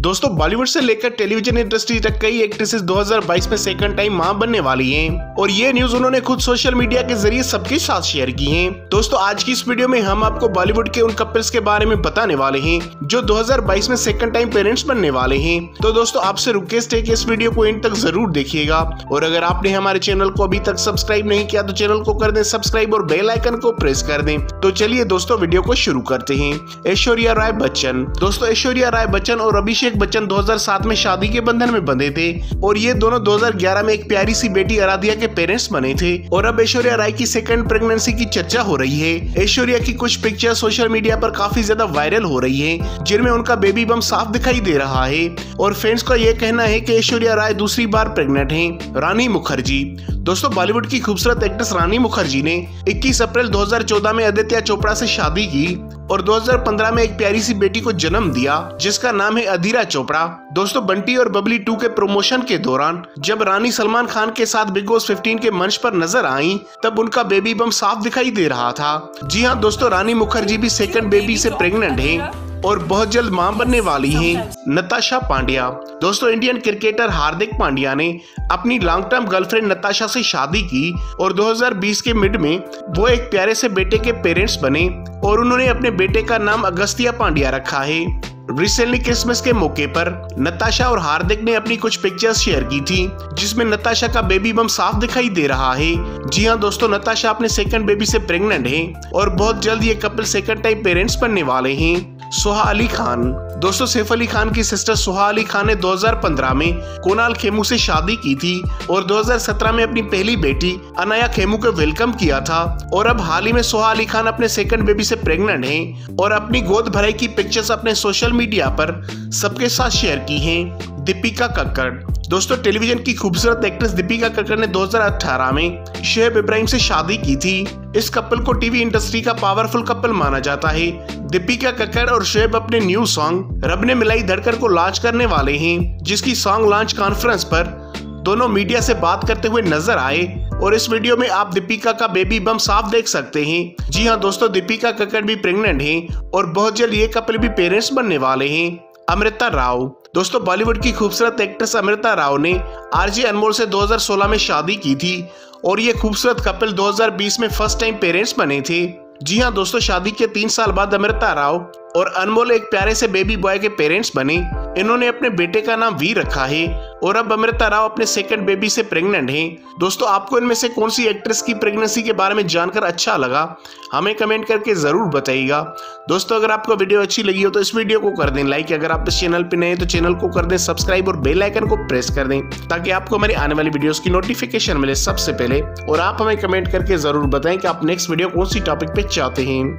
दोस्तों बॉलीवुड से लेकर टेलीविज़न इंडस्ट्री तक कई एक्ट्रेसेस 2022 में सेकंड टाइम माँ बनने वाली हैं। और ये न्यूज़ उन्होंने खुद सोशल मीडिया के ज़रिए सबके साथ शेयर की है। दोस्तों, आज की इस वीडियो में हम आपको बॉलीवुड के उन कपल्स के बारे में बताने वाले हैं, जो 2022 में सेकंड टाइम पेरेंट्स बनने वाले हैं। तो दोस्तों, आपसे रिक्वेस्ट है कि इस वीडियो को इन तक ज़रूर देखिएगा। और अगर आपने हमारे चैनल को अभी तक सब्सक्राइब नहीं किया तो चैनल को कर दें सब्सक्राइब और बेल आइकन को प्रेस कर दें। तो चलिए दोस्तों वीडियो को शुरू करते हैं। ऐश्वर्या राय बच्चन। दोस्तों, ऐश्वर्या राय बच्चन और अभिषेक बच्चन 2007 में शादी के बंधन में बंधे थे और ये दोनों 2011 में एक प्यारी सी बेटी आराध्या के पेरेंट्स बने थे। और अब ऐश्वर्या राय की सेकंड प्रेगनेंसी की चर्चा हो रही है। ऐश्वर्या की कुछ पिक्चर सोशल मीडिया पर काफ़ी ज़्यादा वायरल हो रही है, जिनमें उनका बेबी बम साफ़ दिखाई दे रहा है। और फैंस का ये कहना है की ऐश्वर्या राय दूसरी बार प्रेगनेंट है, रानी मुखर्जी। दोस्तों बॉलीवुड की खूबसूरत एक्ट्रेस रानी मुखर्जी ने 21 अप्रैल 2014 में आदित्य चोपड़ा से शादी की। और 2015 में एक प्यारी सी बेटी को जन्म दिया, जिसका नाम है अधीरा चोपड़ा। दोस्तों, बंटी और बबली टू के प्रमोशन के दौरान, जब रानी सलमान खान के साथ बिग बॉस 15 के मंच पर नज़र आई, तब उनका बेबी बम साफ़ दिखाई दे रहा था। जी हाँ दोस्तों, रानी मुखर्जी भी सेकंड बेबी से प्रेग्नेंट है। और बहुत जल्द माँ बनने वाली हैं नताशा पांड्या। दोस्तों इंडियन क्रिकेटर हार्दिक पांड्या ने अपनी लॉन्ग टर्म गर्लफ्रेंड नताशा से शादी की और 2020 के मिड में वो एक प्यारे से बेटे के पेरेंट्स बने और उन्होंने अपने बेटे का नाम अगस्तिया पांड्या रखा है। रिसेंटली क्रिसमस के मौके पर नताशा और हार्दिक ने अपनी कुछ पिक्चर्स शेयर की थी, जिसमें नताशा का बेबी बम साफ़ दिखाई दे रहा है। जी हाँ दोस्तों, नताशा अपने सेकंड बेबी से प्रेग्नेंट है और बहुत जल्द ये कपल सेकंड टाइम पेरेंट्स बनने वाले हैं। सुहा अली खान। दोस्तों, सैफ अली खान की सिस्टर सुहा अली खान ने 2015 में कोनाल खेमू से शादी की थी और 2017 में अपनी पहली बेटी अनाया खेमू को वेलकम किया था। और अब हाल ही में सुहा अली खान अपने सेकंड बेबी से प्रेग्नेंट हैं और अपनी गोद भराई की पिक्चर्स अपने सोशल मीडिया पर सबके साथ शेयर की है दीपिका कक्कड़। दोस्तों, टेलीविज़न की खूबसूरत एक्ट्रेस दीपिका कक्कर ने 2018 में शेब इब्राहिम से शादी की थी। इस कपल को टीवी इंडस्ट्री का पावरफुल कपल माना जाता है। दीपिका कक्कर और शेब अपने न्यू सॉन्ग, रब ने मिलाई धड़कर को लॉन्च करने वाले हैं, जिसकी सॉन्ग लॉन्च कॉन्फ्रेंस पर दोनों मीडिया से बात करते हुए नज़र आए। और इस वीडियो में आप दीपिका का बेबी बम साफ़ देख सकते हैं। जी हाँ दोस्तों, दीपिका कक्कड़ भी प्रेग्नेंट हैं और बहुत जल्द ये कपल भी पेरेंट्स बनने वाले हैं। अमृता राव। दोस्तों, बॉलीवुड की खूबसूरत एक्ट्रेस अमृता राव ने आरजी अनमोल से 2016 में शादी की थी और ये खूबसूरत कपिल 2020 में फ़र्स्ट टाइम पेरेंट्स बने थे। जी हाँ दोस्तों, शादी के तीन साल बाद अमृता राव और अनमोल एक प्यारे से बेबी बॉय के पेरेंट्स बने। इन्होंने अपने बेटे का नाम वी रखा है और अब अमृता राव अपने सेकंड बेबी से प्रेग्नेंट हैं। दोस्तों, आपको इनमें से कौन सी एक्ट्रेस की प्रेगनेंसी के बारे में जानकर अच्छा लगा, हमें कमेंट करके ज़रूर बताइएगा। दोस्तों, अगर आपको वीडियो अच्छी लगी हो तो इस वीडियो को कर दें लाइक अगर आप इस चैनल पर नए तो चैनल को कर दें सब्सक्राइब और बेल आइकन को प्रेस कर दें, ताकि आपको हमारी आने वाली वीडियो की नोटिफिकेशन मिले सबसे पहले। और आप हमें कमेंट करके ज़रूर बताएँ कि आप नेक्स्ट वीडियो कौन सी टॉपिक पे चाहते हैं।